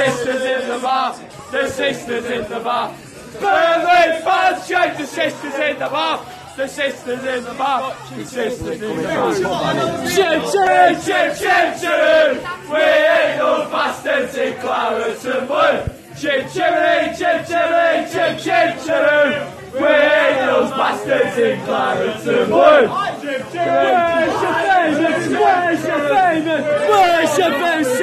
sisters in the bar, the sisters in the bar. Burnley fans shake the sisters in the bar. The sisters in the bar, the sisters in the bar. Chim, chim, chim, chim, chim. We ain't no bastards in Clarendon Wood. Chim, chim, chim, chim, chim, chim, chim. We ain't no bastards in Clarendon Wood. Where's your famous? Where's your famous? Where's your famous?